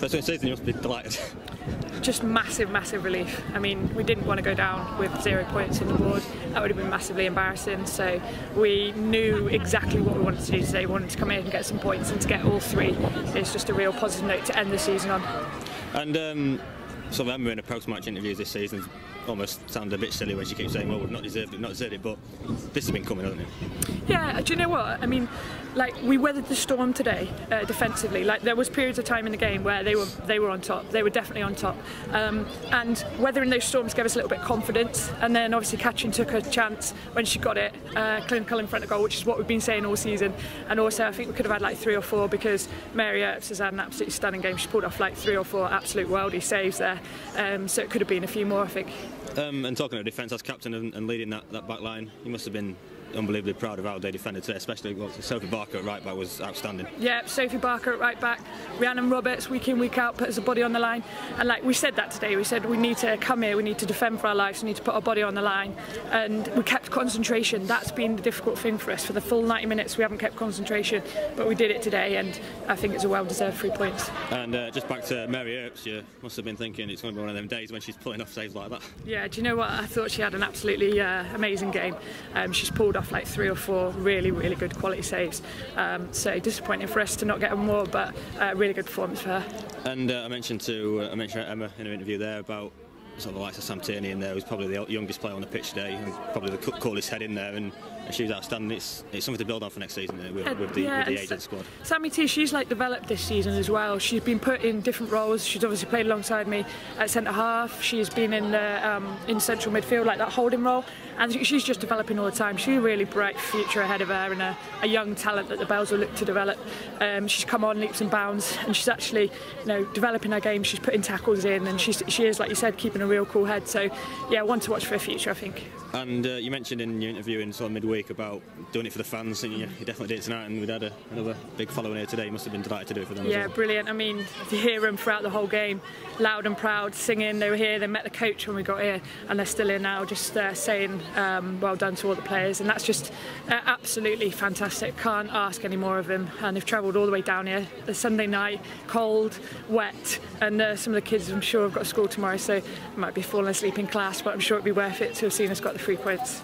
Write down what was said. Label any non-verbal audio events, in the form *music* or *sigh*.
First season, you must be delighted. *laughs* Just massive, massive relief. I mean, we didn't want to go down with zero points on the board. That would have been massively embarrassing. So we knew exactly what we wanted to do today. We wanted to come in and get some points and to get all three. It's just a real positive note to end the season on. And um, sort of Emma in a post-match interviews this season almost sounded a bit silly when she keeps saying, "Well, we've not deserved it, not deserved it," but this has been coming, hasn't it? Yeah. Do you know what? I mean, like we weathered the storm today uh, defensively. Like there was periods of time in the game where they were they were on top. They were definitely on top. Um, and weathering those storms gave us a little bit of confidence. And then obviously Catherine took a chance when she got it, uh, clinical in front of goal, which is what we've been saying all season. And also I think we could have had like three or four because Mary Earps has had an absolutely stunning game. She pulled off like three or four absolute worldy saves there. Um, so it could have been a few more, I think. Um, and talking of defence, as captain and, and leading that, that back line, you must have been unbelievably proud of how they defended today, especially well, Sophie Barker at right back was outstanding. Yeah, Sophie Barker at right back, Rhiannon Roberts week in week out puts a body on the line, and like we said that today, we said we need to come here, we need to defend for our lives, we need to put our body on the line, and we kept concentration. That's been the difficult thing for us. For the full 90 minutes, we haven't kept concentration, but we did it today, and I think it's a well-deserved three points. And uh, just back to Mary Earps, you must have been thinking it's going to be one of them days when she's pulling off saves like that. Yeah, do you know what? I thought she had an absolutely uh, amazing game. Um, she's pulled off like three or four really, really good quality saves. Um, so disappointing for us to not get more, but uh, really good performance for her. And uh, I mentioned to uh, I mentioned Emma in an interview there about sort of the likes of Sam Tierney in there, who's probably the youngest player on the pitch today, and probably the coolest head in there, and, and she was outstanding. It's, it's something to build on for next season uh, with, with, the, yeah, with the agent squad. Sammy T, she's like developed this season as well. She's been put in different roles. She's obviously played alongside me at centre half. She's been in the, um, in central midfield, like that holding role, and she's just developing all the time. She's a really bright future ahead of her and a, a young talent that the Belles will look to develop. Um, she's come on leaps and bounds, and she's actually, you know, developing her game. She's putting tackles in, and she's, she is, like you said, keeping a real cool head. So, yeah, one to watch for the future, I think. And uh, you mentioned in your interview in sort of midweek about doing it for the fans, and you, you definitely did it tonight. And we'd had a, another big following here today. You must have been delighted to do it for them. Yeah, well. brilliant. I mean, to hear them throughout the whole game, loud and proud, singing. They were here. They met the coach when we got here, and they're still here now, just uh, saying um, well done to all the players. And that's just uh, absolutely fantastic. Can't ask any more of them. And they've travelled all the way down here. The Sunday night, cold, wet, and uh, some of the kids, I'm sure, have got school tomorrow, so might be falling asleep in class. But I'm sure it'd be worth it to have seen us got the three points.